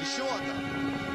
Еще одна.